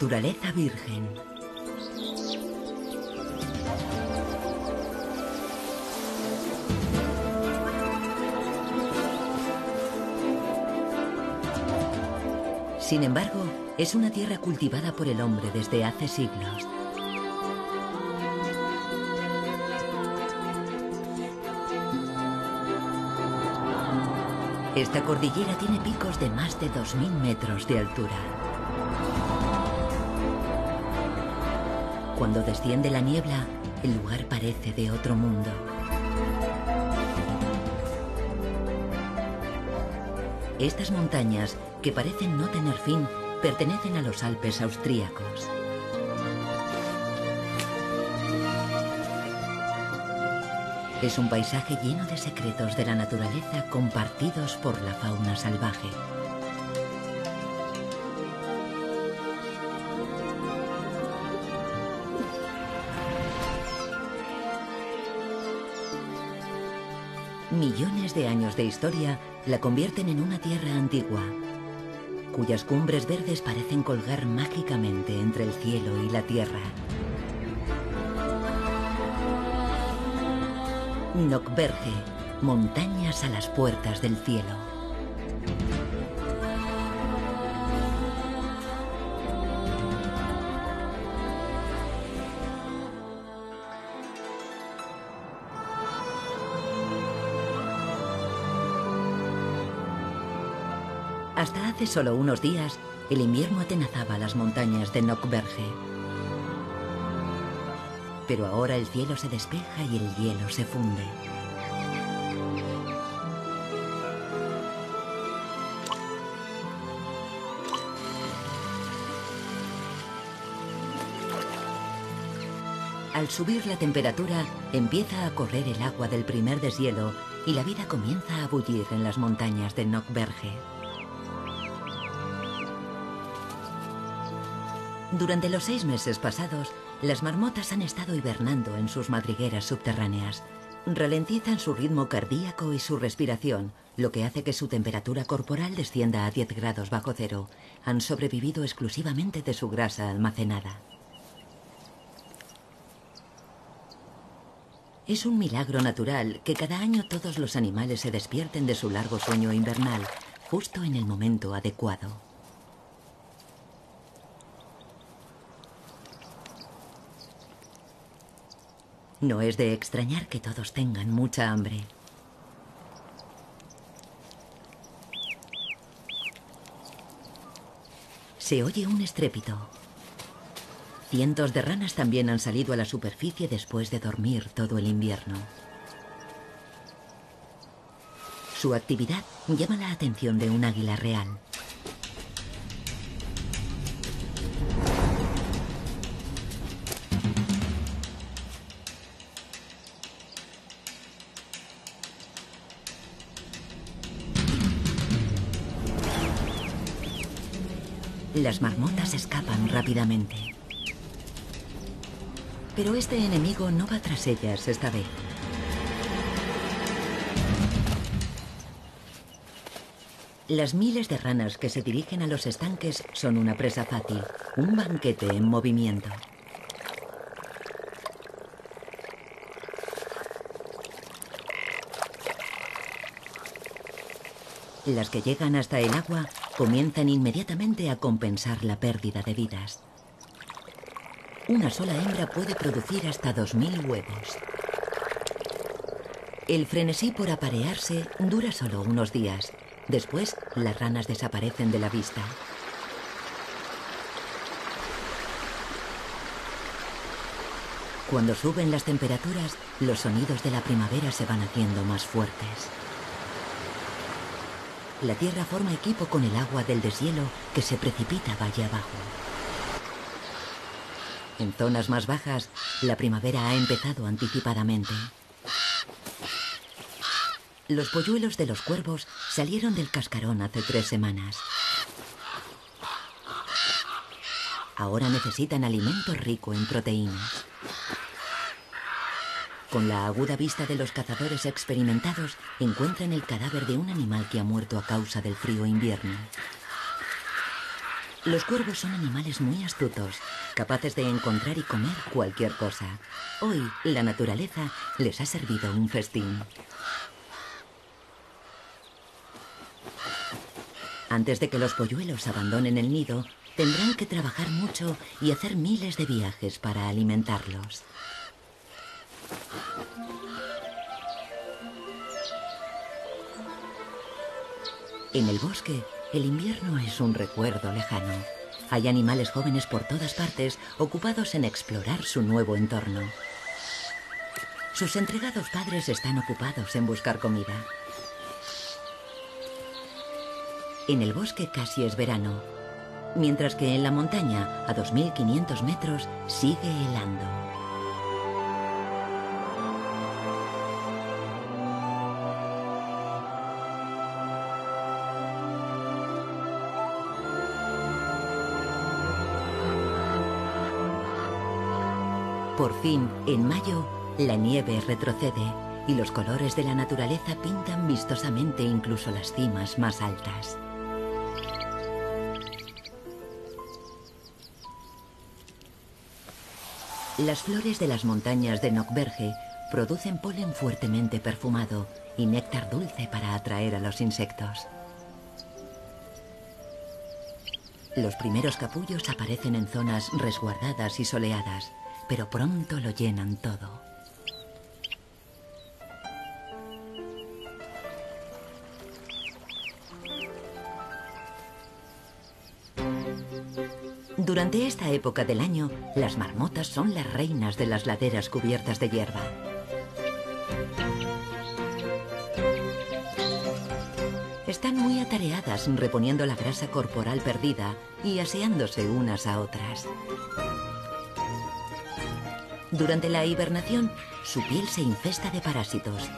Naturaleza virgen. Sin embargo, es una tierra cultivada por el hombre desde hace siglos. Esta cordillera tiene picos de más de 2.000 metros de altura. Cuando desciende la niebla, el lugar parece de otro mundo. Estas montañas, que parecen no tener fin, pertenecen a los Alpes austríacos. Es un paisaje lleno de secretos de la naturaleza compartidos por la fauna salvaje. De años de historia la convierten en una tierra antigua, cuyas cumbres verdes parecen colgar mágicamente entre el cielo y la tierra. Nockberge, montañas a las puertas del cielo. Hace solo unos días, el invierno atenazaba las montañas de Nockberge. Pero ahora el cielo se despeja y el hielo se funde. Al subir la temperatura, empieza a correr el agua del primer deshielo y la vida comienza a bullir en las montañas de Nockberge. Durante los seis meses pasados, las marmotas han estado hibernando en sus madrigueras subterráneas. Ralentizan su ritmo cardíaco y su respiración, lo que hace que su temperatura corporal descienda a 10 grados bajo cero. Han sobrevivido exclusivamente de su grasa almacenada. Es un milagro natural que cada año todos los animales se despierten de su largo sueño invernal, justo en el momento adecuado. No es de extrañar que todos tengan mucha hambre. Se oye un estrépito. Cientos de ranas también han salido a la superficie después de dormir todo el invierno. Su actividad llama la atención de un águila real. Las marmotas escapan rápidamente. Pero este enemigo no va tras ellas esta vez. Las miles de ranas que se dirigen a los estanques son una presa fácil, un banquete en movimiento. Las que llegan hasta el agua comienzan inmediatamente a compensar la pérdida de vidas. Una sola hembra puede producir hasta 2.000 huevos. El frenesí por aparearse dura solo unos días. Después, las ranas desaparecen de la vista. Cuando suben las temperaturas, los sonidos de la primavera se van haciendo más fuertes. La tierra forma equipo con el agua del deshielo que se precipita valle abajo. En zonas más bajas, la primavera ha empezado anticipadamente. Los polluelos de los cuervos salieron del cascarón hace tres semanas. Ahora necesitan alimento rico en proteínas. Con la aguda vista de los cazadores experimentados, encuentran el cadáver de un animal que ha muerto a causa del frío invierno. Los cuervos son animales muy astutos, capaces de encontrar y comer cualquier cosa. Hoy, la naturaleza les ha servido un festín. Antes de que los polluelos abandonen el nido, tendrán que trabajar mucho y hacer miles de viajes para alimentarlos. En el bosque, el invierno es un recuerdo lejano. Hay animales jóvenes por todas partes ocupados en explorar su nuevo entorno. Sus entregados padres están ocupados en buscar comida. En el bosque casi es verano, mientras que en la montaña, a 2.500 metros, sigue helando. Por fin, en mayo, la nieve retrocede y los colores de la naturaleza pintan vistosamente incluso las cimas más altas. Las flores de las montañas de Nockberge producen polen fuertemente perfumado y néctar dulce para atraer a los insectos. Los primeros capullos aparecen en zonas resguardadas y soleadas, pero pronto lo llenan todo. Durante esta época del año, las marmotas son las reinas de las laderas cubiertas de hierba. Están muy atareadas reponiendo la grasa corporal perdida y aseándose unas a otras. Durante la hibernación, su piel se infesta de parásitos.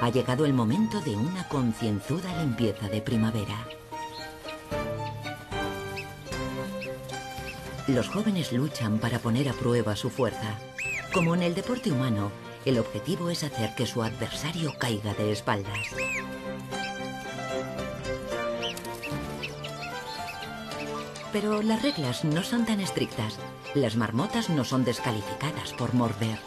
Ha llegado el momento de una concienzuda limpieza de primavera. Los jóvenes luchan para poner a prueba su fuerza. Como en el deporte humano, el objetivo es hacer que su adversario caiga de espaldas. Pero las reglas no son tan estrictas. Las marmotas no son descalificadas por morder.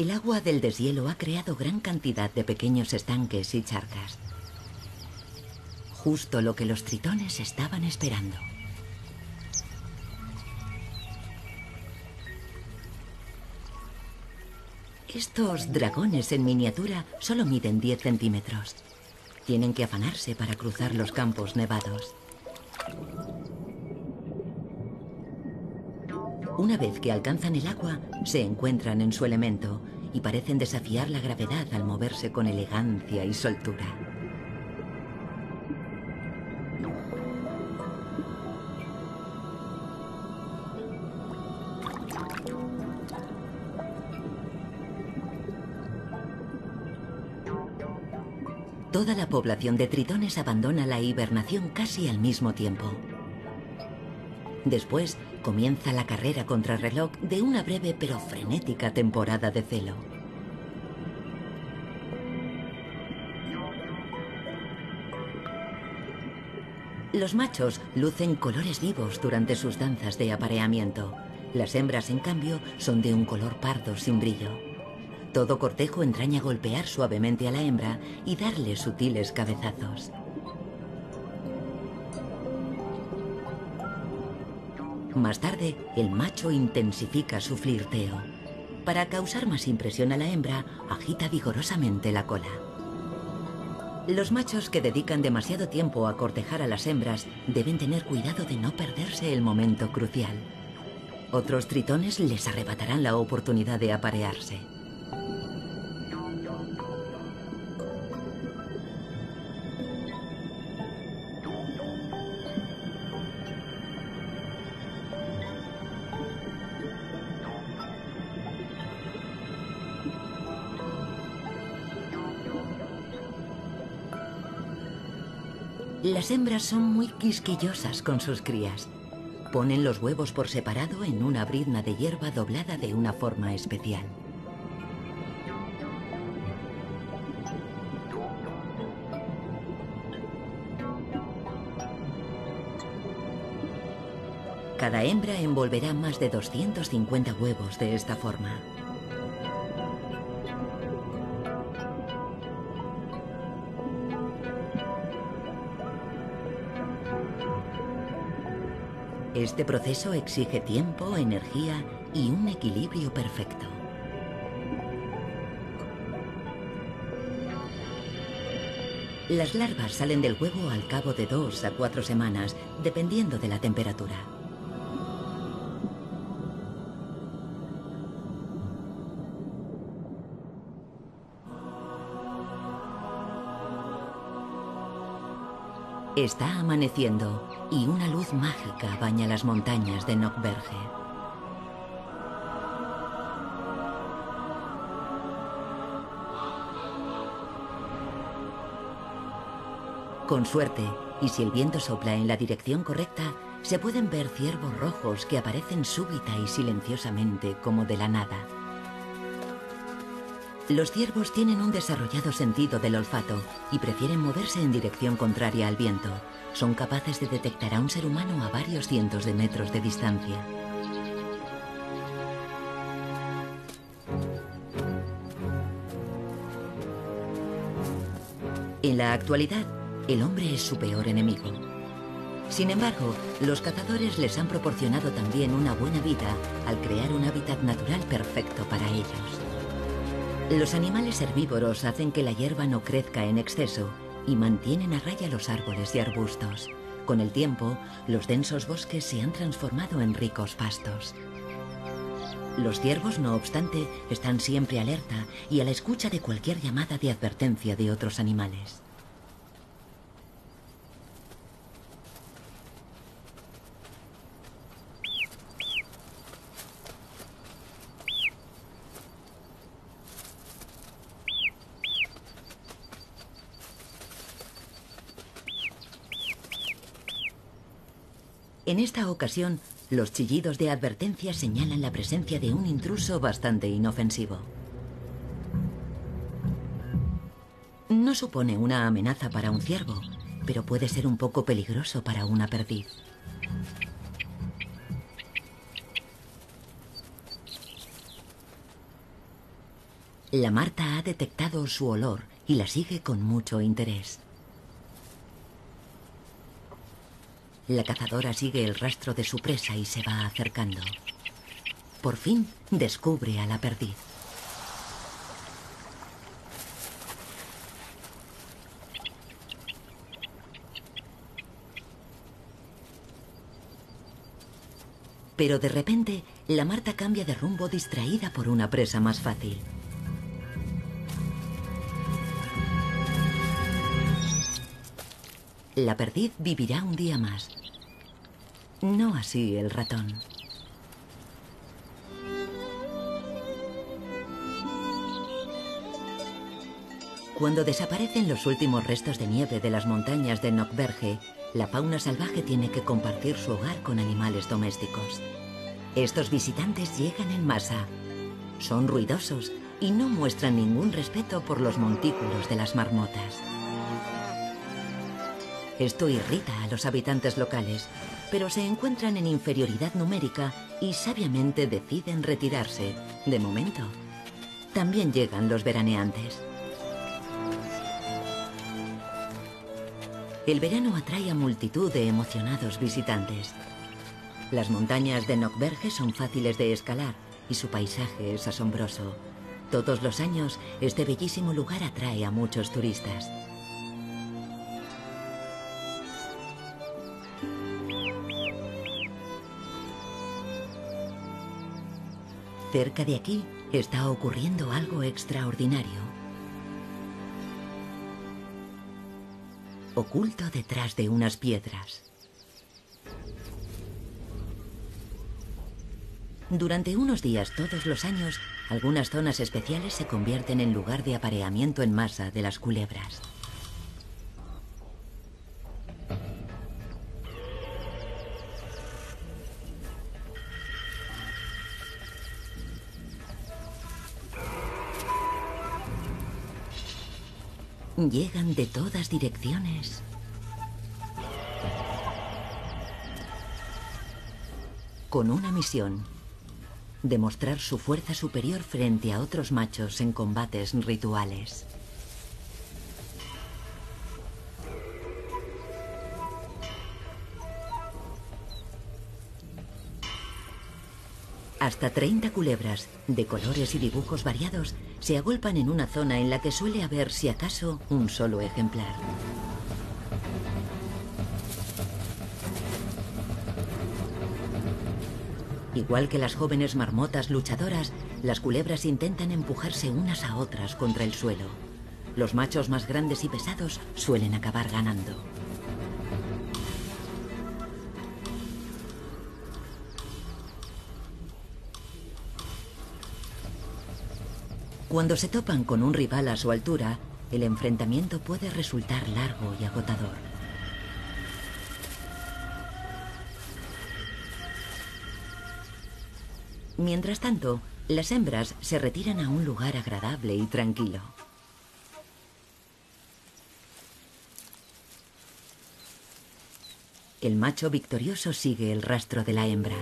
El agua del deshielo ha creado gran cantidad de pequeños estanques y charcas. Justo lo que los tritones estaban esperando. Estos dragones en miniatura solo miden 10 centímetros. Tienen que afanarse para cruzar los campos nevados. Una vez que alcanzan el agua, se encuentran en su elemento y parecen desafiar la gravedad al moverse con elegancia y soltura. Toda la población de tritones abandona la hibernación casi al mismo tiempo. Después comienza la carrera contra reloj de una breve pero frenética temporada de celo. Los machos lucen colores vivos durante sus danzas de apareamiento. Las hembras, en cambio, son de un color pardo sin brillo. Todo cortejo entraña golpear suavemente a la hembra y darle sutiles cabezazos. Más tarde, el macho intensifica su flirteo. Para causar más impresión a la hembra, agita vigorosamente la cola. Los machos que dedican demasiado tiempo a cortejar a las hembras deben tener cuidado de no perderse el momento crucial. Otros tritones les arrebatarán la oportunidad de aparearse. Las hembras son muy quisquillosas con sus crías. Ponen los huevos por separado en una brizna de hierba doblada de una forma especial. Cada hembra envolverá más de 250 huevos de esta forma. Este proceso exige tiempo, energía y un equilibrio perfecto. Las larvas salen del huevo al cabo de dos a cuatro semanas, dependiendo de la temperatura. Está amaneciendo y una luz mágica baña las montañas de Nockberge. Con suerte, y si el viento sopla en la dirección correcta, se pueden ver ciervos rojos que aparecen súbita y silenciosamente como de la nada. Los ciervos tienen un desarrollado sentido del olfato y prefieren moverse en dirección contraria al viento. Son capaces de detectar a un ser humano a varios cientos de metros de distancia. En la actualidad, el hombre es su peor enemigo. Sin embargo, los cazadores les han proporcionado también una buena vida al crear un hábitat natural perfecto para ellos. Los animales herbívoros hacen que la hierba no crezca en exceso y mantienen a raya los árboles y arbustos. Con el tiempo, los densos bosques se han transformado en ricos pastos. Los ciervos, no obstante, están siempre alerta y a la escucha de cualquier llamada de advertencia de otros animales. En esta ocasión, los chillidos de advertencia señalan la presencia de un intruso bastante inofensivo. No supone una amenaza para un ciervo, pero puede ser un poco peligroso para una perdiz. La Marta ha detectado su olor y la sigue con mucho interés. La cazadora sigue el rastro de su presa y se va acercando. Por fin descubre a la perdiz. Pero de repente, la Marta cambia de rumbo distraída por una presa más fácil. La perdiz vivirá un día más. No así el ratón. Cuando desaparecen los últimos restos de nieve de las montañas de Nockberge, la fauna salvaje tiene que compartir su hogar con animales domésticos. Estos visitantes llegan en masa. Son ruidosos y no muestran ningún respeto por los montículos de las marmotas. Esto irrita a los habitantes locales, pero se encuentran en inferioridad numérica y sabiamente deciden retirarse, de momento. También llegan los veraneantes. El verano atrae a multitud de emocionados visitantes. Las montañas de Nockberge son fáciles de escalar y su paisaje es asombroso. Todos los años, este bellísimo lugar atrae a muchos turistas. Cerca de aquí está ocurriendo algo extraordinario. Oculto detrás de unas piedras. Durante unos días todos los años, algunas zonas especiales se convierten en lugar de apareamiento en masa de las culebras. Llegan de todas direcciones. Con una misión. Demostrar su fuerza superior frente a otros machos en combates rituales. Hasta 30 culebras, de colores y dibujos variados, se agolpan en una zona en la que suele haber, si acaso, un solo ejemplar. Igual que las jóvenes marmotas luchadoras, las culebras intentan empujarse unas a otras contra el suelo. Los machos más grandes y pesados suelen acabar ganando. Cuando se topan con un rival a su altura, el enfrentamiento puede resultar largo y agotador. Mientras tanto, las hembras se retiran a un lugar agradable y tranquilo. El macho victorioso sigue el rastro de la hembra.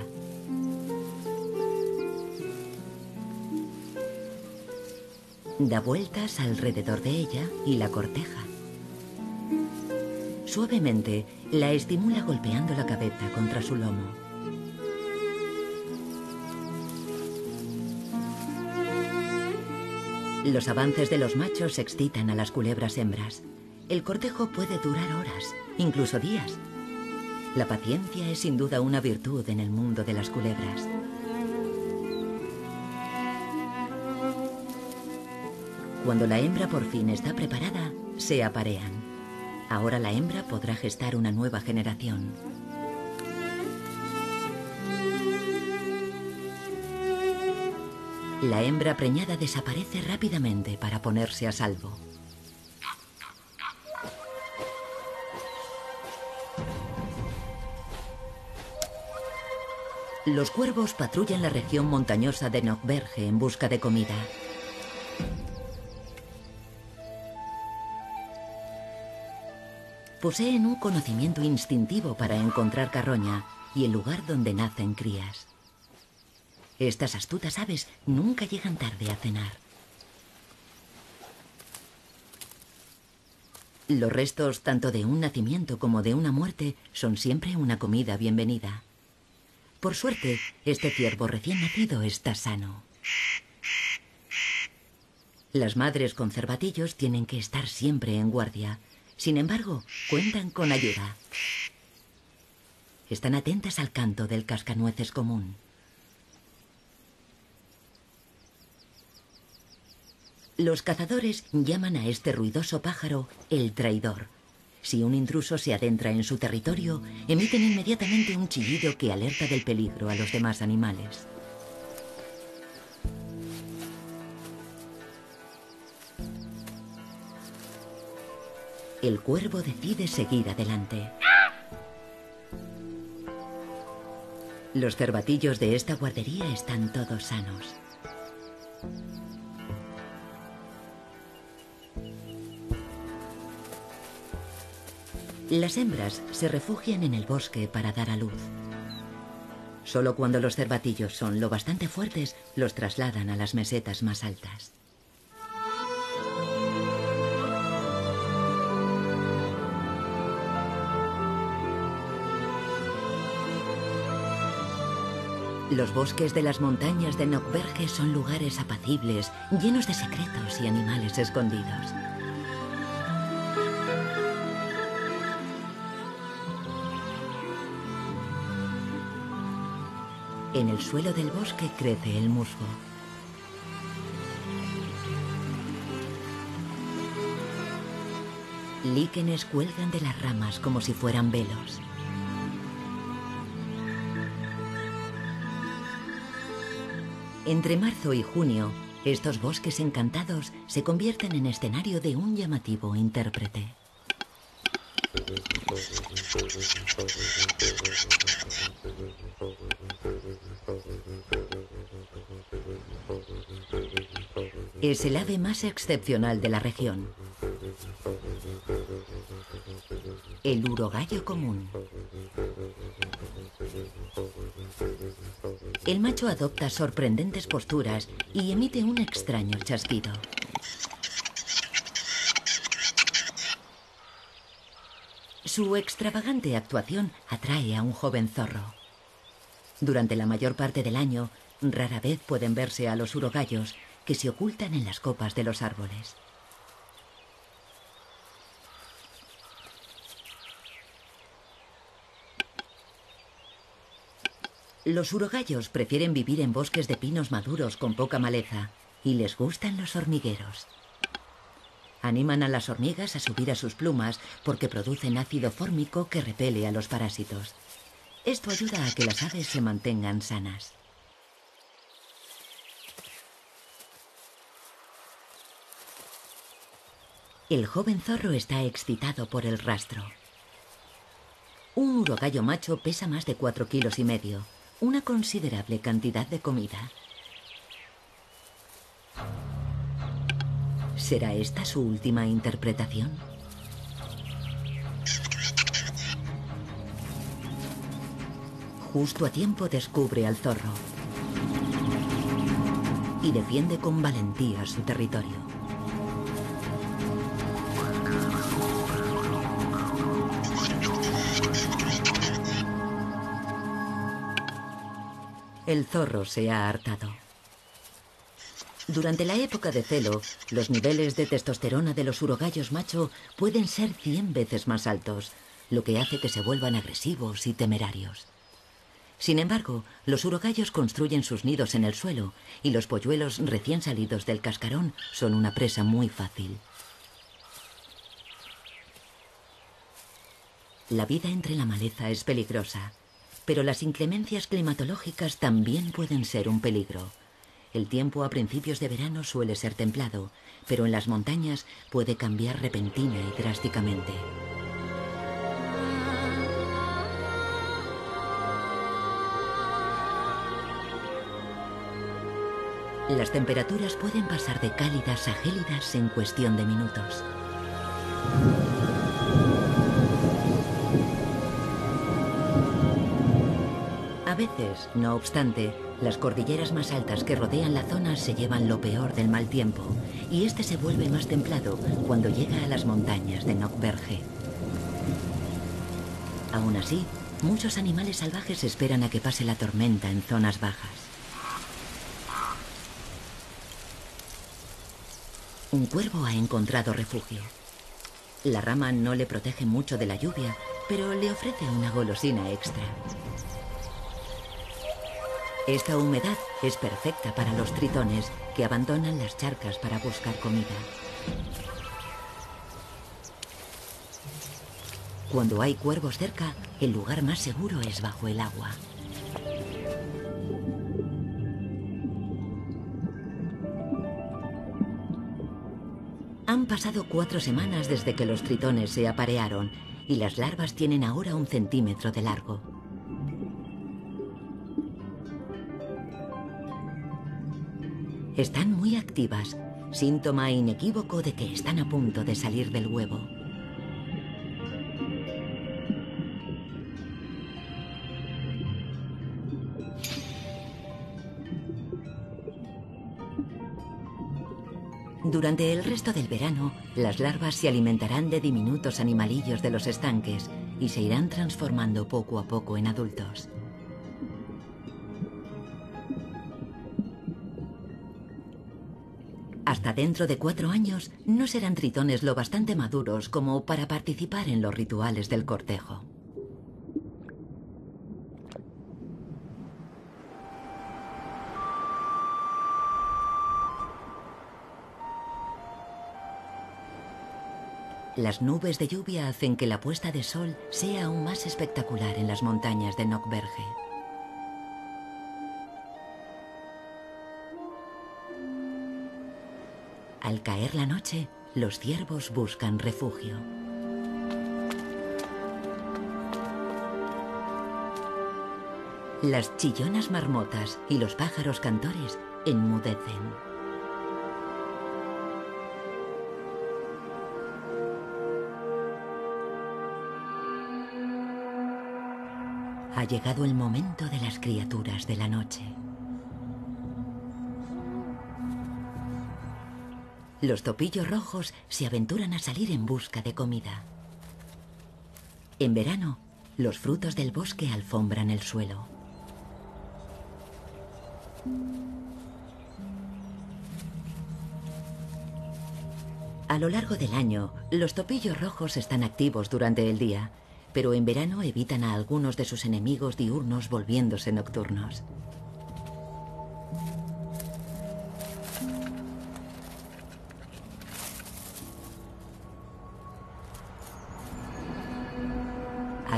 Da vueltas alrededor de ella y la corteja. Suavemente la estimula golpeando la cabeza contra su lomo. Los avances de los machos excitan a las culebras hembras. El cortejo puede durar horas, incluso días. La paciencia es sin duda una virtud en el mundo de las culebras. Cuando la hembra por fin está preparada, se aparean. Ahora la hembra podrá gestar una nueva generación. La hembra preñada desaparece rápidamente para ponerse a salvo. Los cuervos patrullan la región montañosa de Nockberge en busca de comida. Poseen un conocimiento instintivo para encontrar carroña y el lugar donde nacen crías. Estas astutas aves nunca llegan tarde a cenar. Los restos tanto de un nacimiento como de una muerte son siempre una comida bienvenida. Por suerte, este ciervo recién nacido está sano. Las madres con cervatillos tienen que estar siempre en guardia, sin embargo, cuentan con ayuda. Están atentas al canto del cascanueces común. Los cazadores llaman a este ruidoso pájaro el traidor. Si un intruso se adentra en su territorio, emiten inmediatamente un chillido que alerta del peligro a los demás animales. El cuervo decide seguir adelante. Los cervatillos de esta guardería están todos sanos. Las hembras se refugian en el bosque para dar a luz. Solo cuando los cervatillos son lo bastante fuertes, los trasladan a las mesetas más altas. Los bosques de las montañas de Nockberge son lugares apacibles, llenos de secretos y animales escondidos. En el suelo del bosque crece el musgo. Líquenes cuelgan de las ramas como si fueran velos. Entre marzo y junio, estos bosques encantados se convierten en escenario de un llamativo intérprete. Es el ave más excepcional de la región. El urogallo común. El macho adopta sorprendentes posturas y emite un extraño chasquido. Su extravagante actuación atrae a un joven zorro. Durante la mayor parte del año, rara vez pueden verse a los urogallos que se ocultan en las copas de los árboles. Los urogallos prefieren vivir en bosques de pinos maduros con poca maleza y les gustan los hormigueros. Animan a las hormigas a subir a sus plumas porque producen ácido fórmico que repele a los parásitos. Esto ayuda a que las aves se mantengan sanas. El joven zorro está excitado por el rastro. Un urogallo macho pesa más de cuatro kilos y medio, una considerable cantidad de comida. ¿Será esta su última interpretación? Justo a tiempo descubre al zorro y defiende con valentía su territorio. El zorro se ha hartado. Durante la época de celo, los niveles de testosterona de los urogallos macho pueden ser 100 veces más altos, lo que hace que se vuelvan agresivos y temerarios. Sin embargo, los urogallos construyen sus nidos en el suelo y los polluelos recién salidos del cascarón son una presa muy fácil. La vida entre la maleza es peligrosa. Pero las inclemencias climatológicas también pueden ser un peligro. El tiempo a principios de verano suele ser templado, pero en las montañas puede cambiar repentina y drásticamente. Las temperaturas pueden pasar de cálidas a gélidas en cuestión de minutos. Veces, no obstante, las cordilleras más altas que rodean la zona se llevan lo peor del mal tiempo y este se vuelve más templado cuando llega a las montañas de Nockberge. Aún así, muchos animales salvajes esperan a que pase la tormenta en zonas bajas. Un cuervo ha encontrado refugio. La rama no le protege mucho de la lluvia, pero le ofrece una golosina extra. Esta humedad es perfecta para los tritones que abandonan las charcas para buscar comida. Cuando hay cuervos cerca, el lugar más seguro es bajo el agua. Han pasado cuatro semanas desde que los tritones se aparearon y las larvas tienen ahora un centímetro de largo. Están muy activas, síntoma inequívoco de que están a punto de salir del huevo. Durante el resto del verano, las larvas se alimentarán de diminutos animalillos de los estanques y se irán transformando poco a poco en adultos. Hasta dentro de cuatro años no serán tritones lo bastante maduros como para participar en los rituales del cortejo. Las nubes de lluvia hacen que la puesta de sol sea aún más espectacular en las montañas de Nockberge. Al caer la noche, los ciervos buscan refugio. Las chillonas marmotas y los pájaros cantores enmudecen. Ha llegado el momento de las criaturas de la noche. Los topillos rojos se aventuran a salir en busca de comida. En verano, los frutos del bosque alfombran el suelo. A lo largo del año, los topillos rojos están activos durante el día, pero en verano evitan a algunos de sus enemigos diurnos volviéndose nocturnos.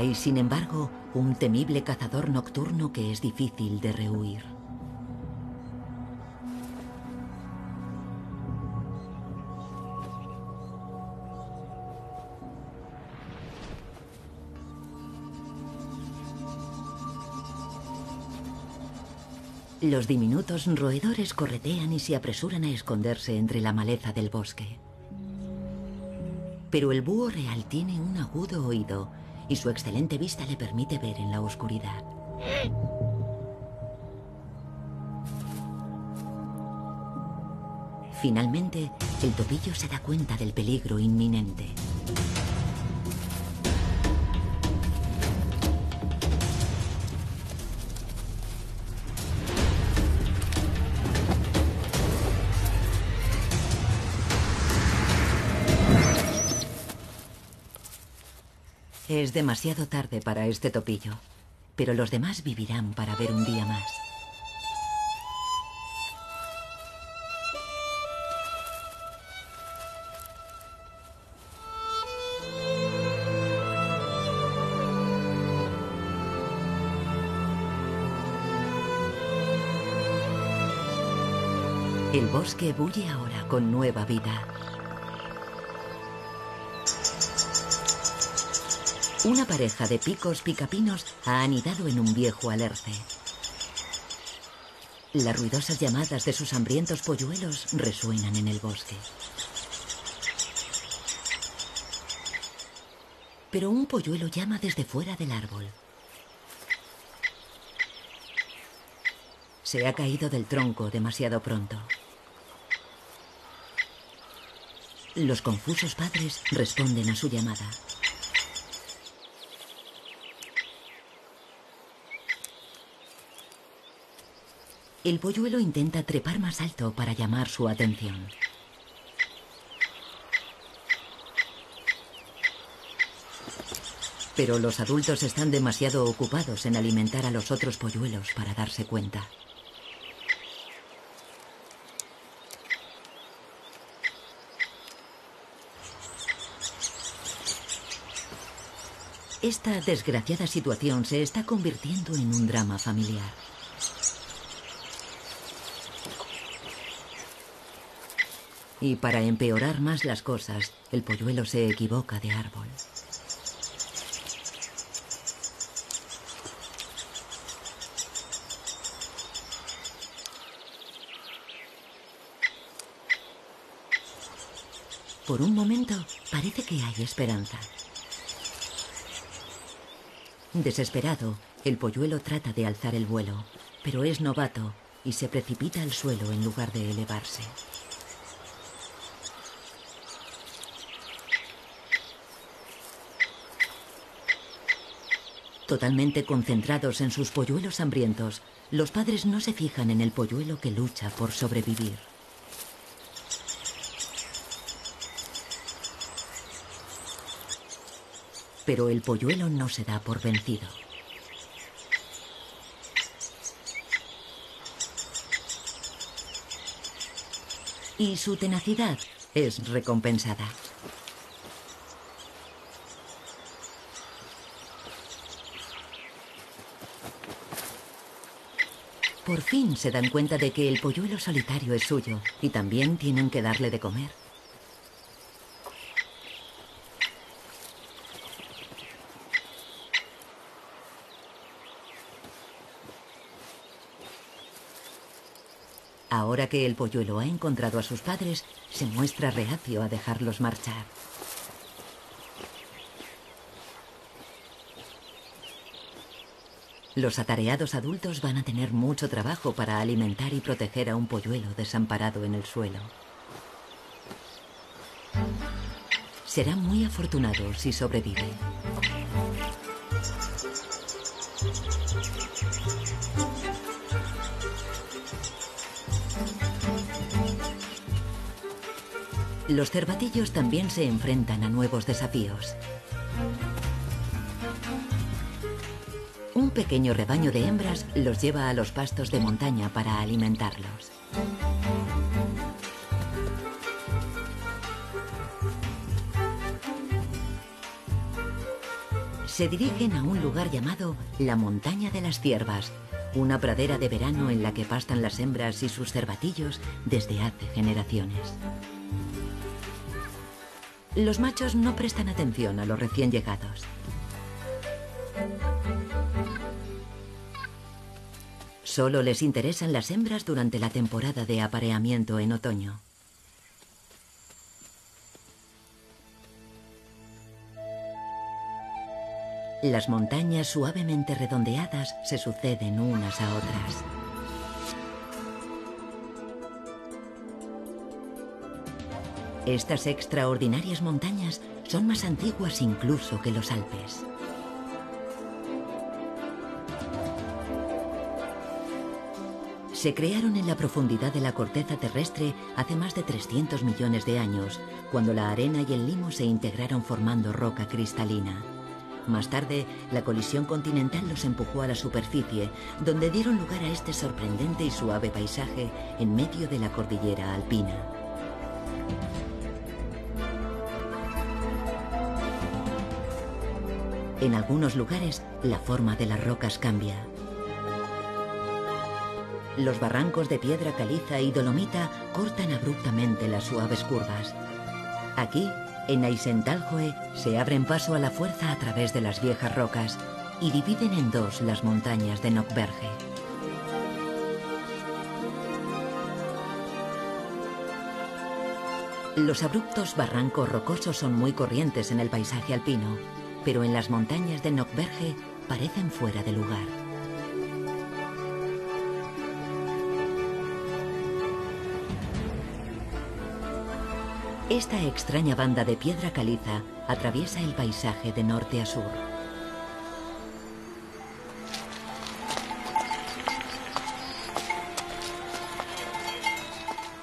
Hay, sin embargo, un temible cazador nocturno que es difícil de rehuir. Los diminutos roedores corretean y se apresuran a esconderse entre la maleza del bosque. Pero el búho real tiene un agudo oído y su excelente vista le permite ver en la oscuridad. Finalmente, el topillo se da cuenta del peligro inminente. Es demasiado tarde para este topillo, pero los demás vivirán para ver un día más. El bosque bulle ahora con nueva vida. Una pareja de picos picapinos ha anidado en un viejo alerce. Las ruidosas llamadas de sus hambrientos polluelos resuenan en el bosque. Pero un polluelo llama desde fuera del árbol. Se ha caído del tronco demasiado pronto. Los confusos padres responden a su llamada. El polluelo intenta trepar más alto para llamar su atención. Pero los adultos están demasiado ocupados en alimentar a los otros polluelos para darse cuenta. Esta desgraciada situación se está convirtiendo en un drama familiar. Y para empeorar más las cosas, el polluelo se equivoca de árbol. Por un momento parece que hay esperanza. Desesperado, el polluelo trata de alzar el vuelo, pero es novato y se precipita al suelo en lugar de elevarse. Totalmente concentrados en sus polluelos hambrientos, los padres no se fijan en el polluelo que lucha por sobrevivir. Pero el polluelo no se da por vencido. Y su tenacidad es recompensada. Por fin se dan cuenta de que el polluelo solitario es suyo y también tienen que darle de comer. Ahora que el polluelo ha encontrado a sus padres, se muestra reacio a dejarlos marchar. Los atareados adultos van a tener mucho trabajo para alimentar y proteger a un polluelo desamparado en el suelo. Será muy afortunado si sobrevive. Los cervatillos también se enfrentan a nuevos desafíos. Un pequeño rebaño de hembras los lleva a los pastos de montaña para alimentarlos. Se dirigen a un lugar llamado la Montaña de las Ciervas, una pradera de verano en la que pastan las hembras y sus cervatillos desde hace generaciones. Los machos no prestan atención a los recién llegados. Solo les interesan las hembras durante la temporada de apareamiento en otoño. Las montañas suavemente redondeadas se suceden unas a otras. Estas extraordinarias montañas son más antiguas incluso que los Alpes. Se crearon en la profundidad de la corteza terrestre hace más de 300 millones de años, cuando la arena y el limo se integraron formando roca cristalina. Más tarde, la colisión continental los empujó a la superficie, donde dieron lugar a este sorprendente y suave paisaje en medio de la cordillera alpina. En algunos lugares, la forma de las rocas cambia. Los barrancos de piedra caliza y dolomita cortan abruptamente las suaves curvas. Aquí, en Aisentalhoe, se abren paso a la fuerza a través de las viejas rocas y dividen en dos las montañas de Nockberge. Los abruptos barrancos rocosos son muy corrientes en el paisaje alpino pero en las montañas de Nockberge parecen fuera de lugar. Esta extraña banda de piedra caliza atraviesa el paisaje de norte a sur.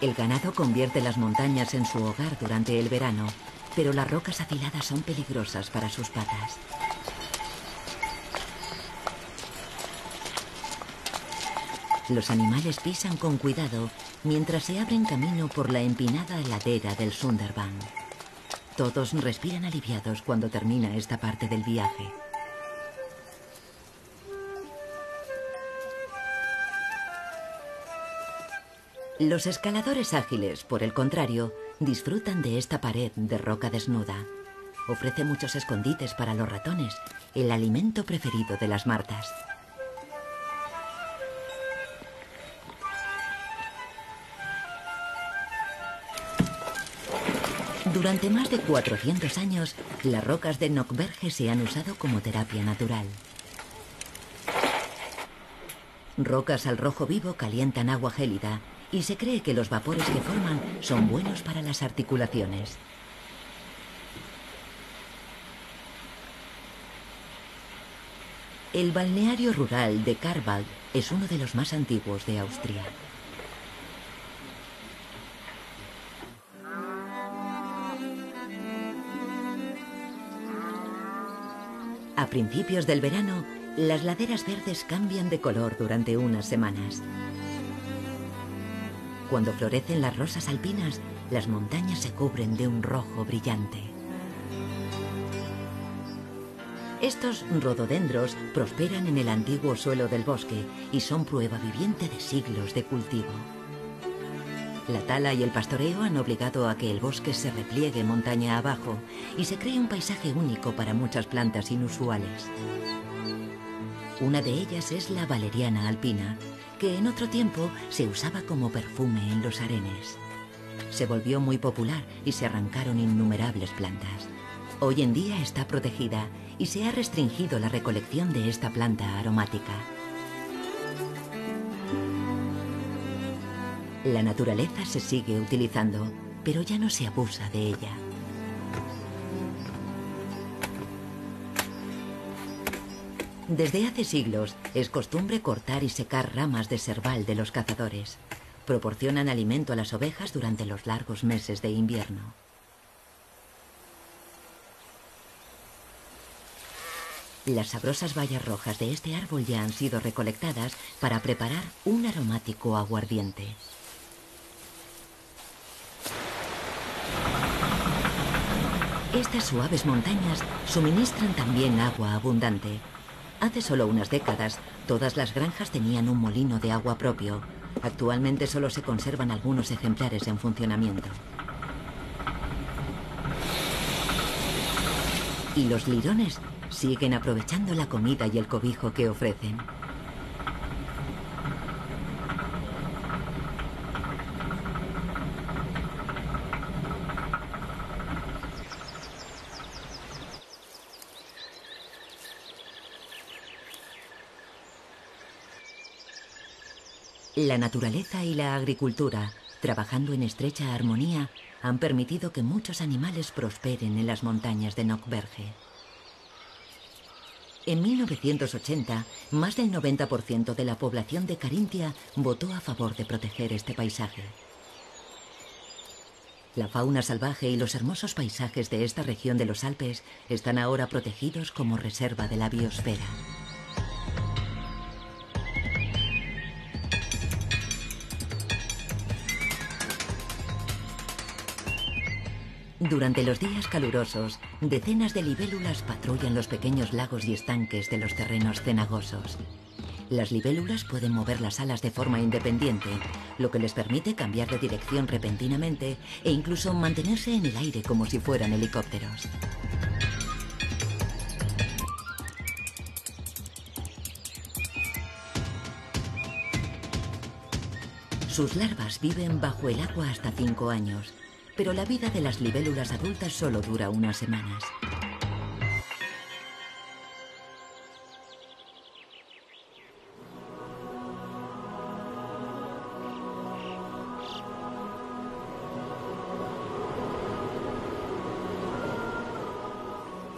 El ganado convierte las montañas en su hogar durante el verano pero las rocas afiladas son peligrosas para sus patas. Los animales pisan con cuidado mientras se abren camino por la empinada ladera del Sundarban. Todos respiran aliviados cuando termina esta parte del viaje. Los escaladores ágiles, por el contrario, disfrutan de esta pared de roca desnuda. Ofrece muchos escondites para los ratones, el alimento preferido de las martas. Durante más de 400 años, las rocas de Nockberge se han usado como terapia natural. Rocas al rojo vivo calientan agua gélida y se cree que los vapores que forman son buenos para las articulaciones. El balneario rural de Karwald es uno de los más antiguos de Austria. A principios del verano, las laderas verdes cambian de color durante unas semanas. Cuando florecen las rosas alpinas, las montañas se cubren de un rojo brillante. Estos rododendros prosperan en el antiguo suelo del bosque y son prueba viviente de siglos de cultivo. La tala y el pastoreo han obligado a que el bosque se repliegue montaña abajo y se cree un paisaje único para muchas plantas inusuales. Una de ellas es la valeriana alpina, que en otro tiempo se usaba como perfume en los arenes. Se volvió muy popular y se arrancaron innumerables plantas. Hoy en día está protegida y se ha restringido la recolección de esta planta aromática. La naturaleza se sigue utilizando, pero ya no se abusa de ella. Desde hace siglos es costumbre cortar y secar ramas de cerval de los cazadores. Proporcionan alimento a las ovejas durante los largos meses de invierno. Las sabrosas bayas rojas de este árbol ya han sido recolectadas para preparar un aromático aguardiente. Estas suaves montañas suministran también agua abundante. Hace solo unas décadas, todas las granjas tenían un molino de agua propio. Actualmente solo se conservan algunos ejemplares en funcionamiento. Y los lirones siguen aprovechando la comida y el cobijo que ofrecen. La naturaleza y la agricultura, trabajando en estrecha armonía, han permitido que muchos animales prosperen en las montañas de Nockberge. En 1980, más del 90% de la población de Carintia votó a favor de proteger este paisaje. La fauna salvaje y los hermosos paisajes de esta región de los Alpes están ahora protegidos como reserva de la biosfera. Durante los días calurosos, decenas de libélulas patrullan los pequeños lagos y estanques de los terrenos cenagosos. Las libélulas pueden mover las alas de forma independiente, lo que les permite cambiar de dirección repentinamente e incluso mantenerse en el aire como si fueran helicópteros. Sus larvas viven bajo el agua hasta 5 años pero la vida de las libélulas adultas solo dura unas semanas.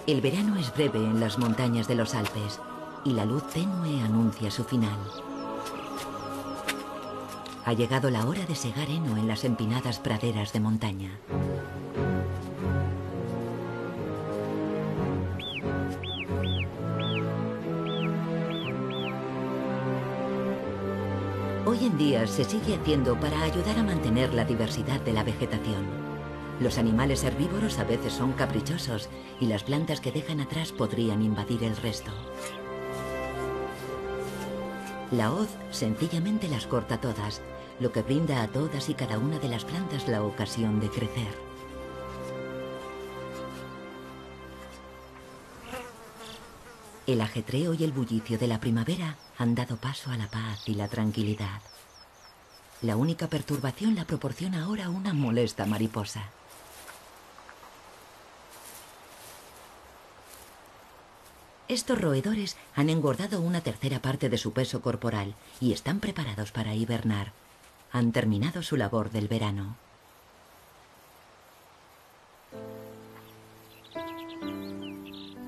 El verano es breve en las montañas de los Alpes y la luz tenue anuncia su final. Ha llegado la hora de segar heno en las empinadas praderas de montaña. Hoy en día se sigue haciendo para ayudar a mantener la diversidad de la vegetación. Los animales herbívoros a veces son caprichosos y las plantas que dejan atrás podrían invadir el resto. La hoz sencillamente las corta todas, lo que brinda a todas y cada una de las plantas la ocasión de crecer. El ajetreo y el bullicio de la primavera han dado paso a la paz y la tranquilidad. La única perturbación la proporciona ahora una molesta mariposa. Estos roedores han engordado una tercera parte de su peso corporal y están preparados para hibernar. Han terminado su labor del verano.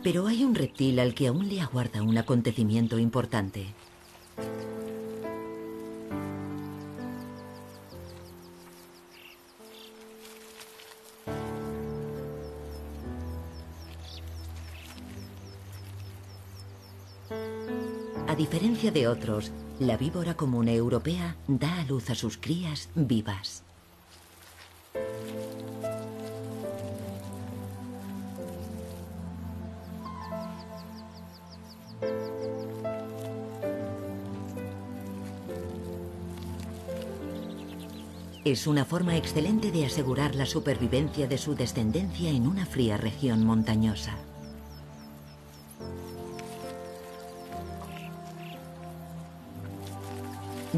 Pero hay un reptil al que aún le aguarda un acontecimiento importante. De otros, la víbora común europea da a luz a sus crías vivas. Es una forma excelente de asegurar la supervivencia de su descendencia en una fría región montañosa.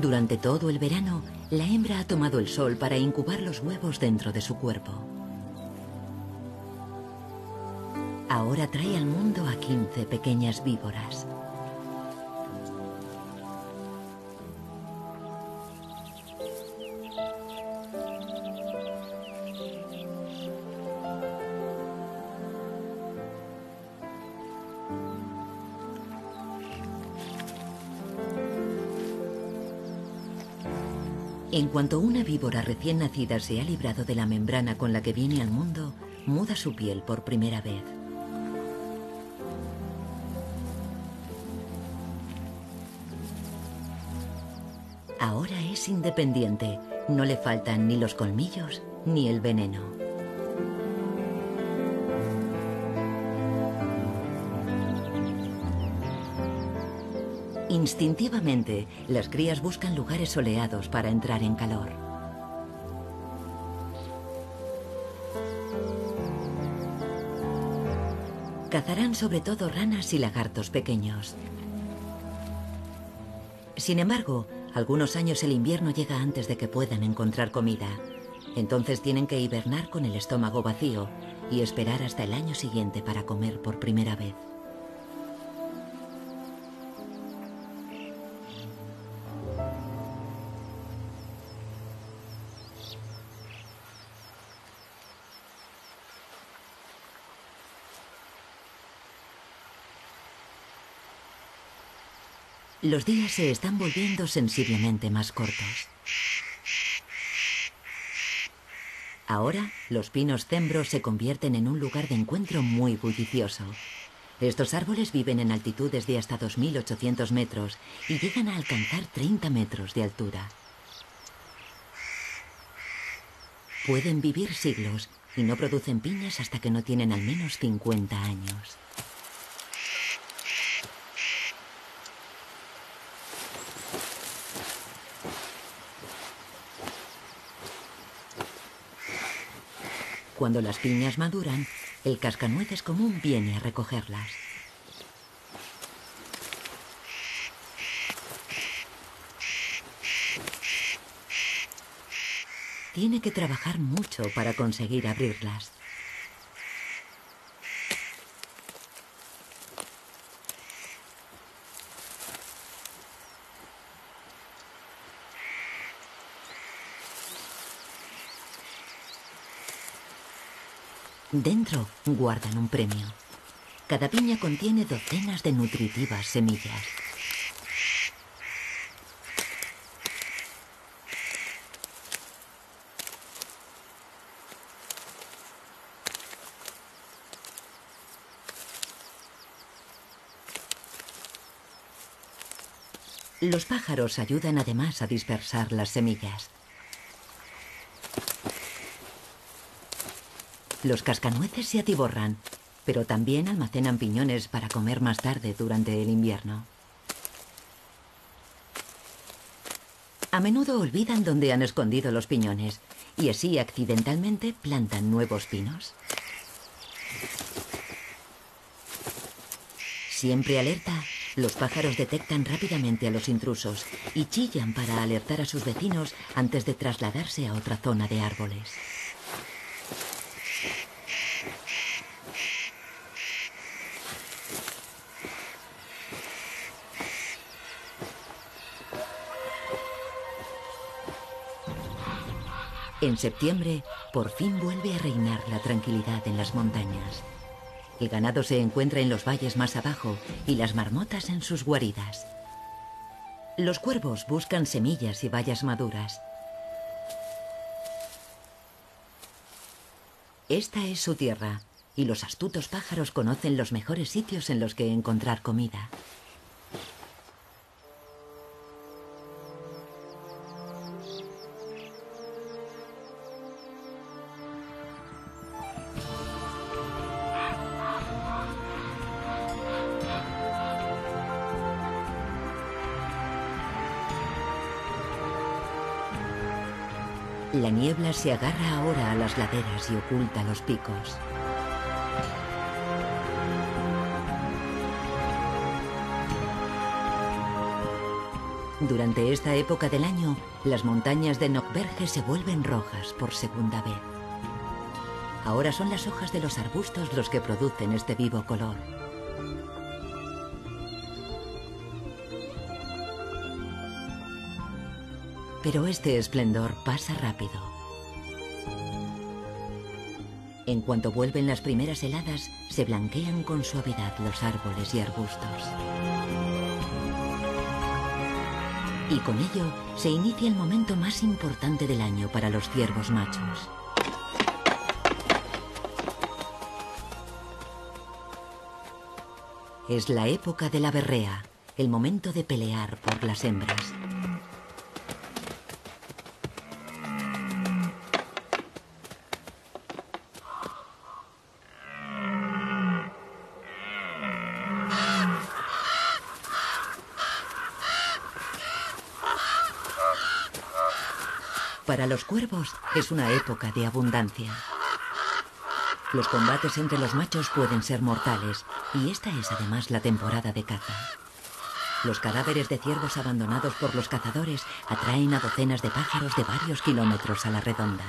Durante todo el verano, la hembra ha tomado el sol para incubar los huevos dentro de su cuerpo. Ahora trae al mundo a 15 pequeñas víboras. En cuanto una víbora recién nacida se ha librado de la membrana con la que viene al mundo, muda su piel por primera vez. Ahora es independiente. No le faltan ni los colmillos ni el veneno. Instintivamente, las crías buscan lugares soleados para entrar en calor. Cazarán sobre todo ranas y lagartos pequeños. Sin embargo, algunos años el invierno llega antes de que puedan encontrar comida. Entonces tienen que hibernar con el estómago vacío y esperar hasta el año siguiente para comer por primera vez. Los días se están volviendo sensiblemente más cortos. Ahora, los pinos cembros se convierten en un lugar de encuentro muy bullicioso. Estos árboles viven en altitudes de hasta 2.800 metros y llegan a alcanzar 30 metros de altura. Pueden vivir siglos y no producen piñas hasta que no tienen al menos 50 años. Cuando las piñas maduran, el cascanueces común viene a recogerlas. Tiene que trabajar mucho para conseguir abrirlas. Dentro guardan un premio. Cada piña contiene docenas de nutritivas semillas. Los pájaros ayudan además a dispersar las semillas. Los cascanueces se atiborran, pero también almacenan piñones para comer más tarde durante el invierno. A menudo olvidan dónde han escondido los piñones y así accidentalmente plantan nuevos pinos. Siempre alerta, los pájaros detectan rápidamente a los intrusos y chillan para alertar a sus vecinos antes de trasladarse a otra zona de árboles. En septiembre, por fin vuelve a reinar la tranquilidad en las montañas. El ganado se encuentra en los valles más abajo y las marmotas en sus guaridas. Los cuervos buscan semillas y bayas maduras. Esta es su tierra y los astutos pájaros conocen los mejores sitios en los que encontrar comida. Niebla se agarra ahora a las laderas y oculta los picos. Durante esta época del año, las montañas de Nockberge se vuelven rojas por segunda vez. Ahora son las hojas de los arbustos los que producen este vivo color. Pero este esplendor pasa rápido. En cuanto vuelven las primeras heladas, se blanquean con suavidad los árboles y arbustos. Y con ello se inicia el momento más importante del año para los ciervos machos. Es la época de la berrea, el momento de pelear por las hembras. Para los cuervos es una época de abundancia. Los combates entre los machos pueden ser mortales y esta es además la temporada de caza. Los cadáveres de ciervos abandonados por los cazadores atraen a docenas de pájaros de varios kilómetros a la redonda.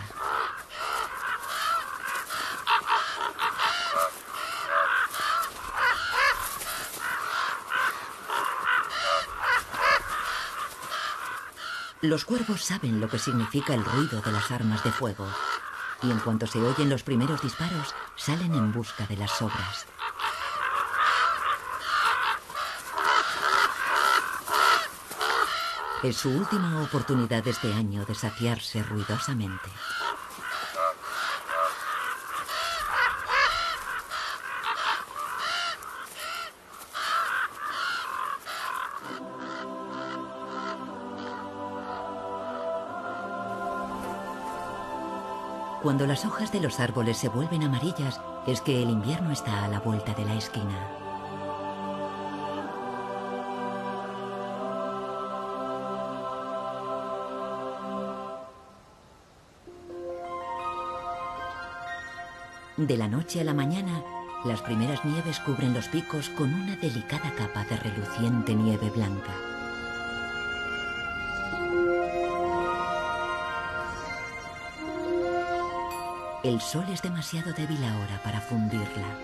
Los cuervos saben lo que significa el ruido de las armas de fuego y en cuanto se oyen los primeros disparos salen en busca de las sobras. Es su última oportunidad este año de saciarse ruidosamente. Cuando las hojas de los árboles se vuelven amarillas, es que el invierno está a la vuelta de la esquina. De la noche a la mañana, las primeras nieves cubren los picos con una delicada capa de reluciente nieve blanca. El sol es demasiado débil ahora para fundirla.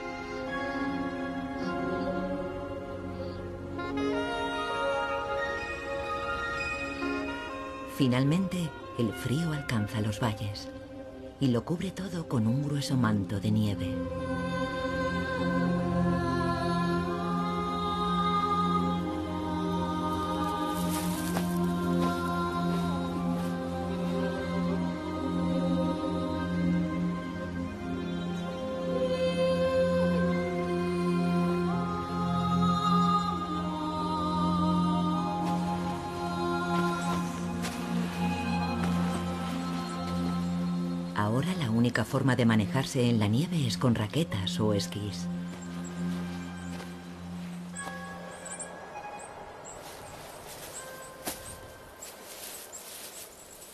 Finalmente, el frío alcanza los valles y lo cubre todo con un grueso manto de nieve. Forma de manejarse en la nieve es con raquetas o esquís.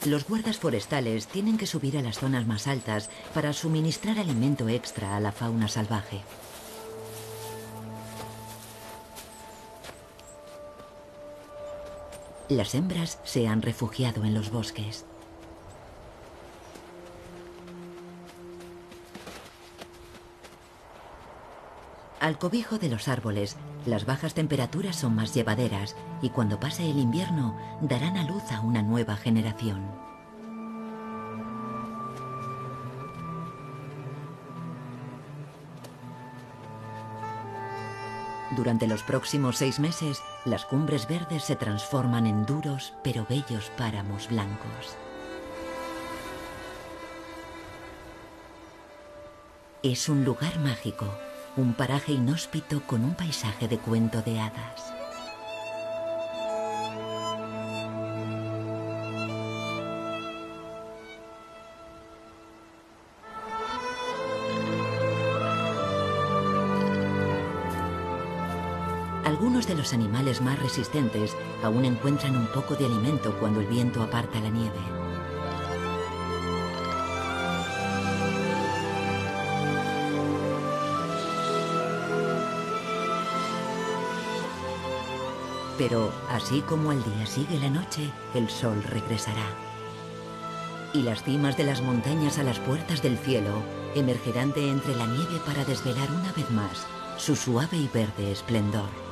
Los guardas forestales tienen que subir a las zonas más altas para suministrar alimento extra a la fauna salvaje. Las hembras se han refugiado en los bosques. Al cobijo de los árboles, las bajas temperaturas son más llevaderas y cuando pase el invierno darán a luz a una nueva generación. Durante los próximos seis meses, las cumbres verdes se transforman en duros pero bellos páramos blancos. Es un lugar mágico, un paraje inhóspito con un paisaje de cuento de hadas. Algunos de los animales más resistentes aún encuentran un poco de alimento cuando el viento aparta la nieve. Pero así como al día sigue la noche, el sol regresará. Y las cimas de las montañas a las puertas del cielo emergerán de entre la nieve para desvelar una vez más su suave y verde esplendor.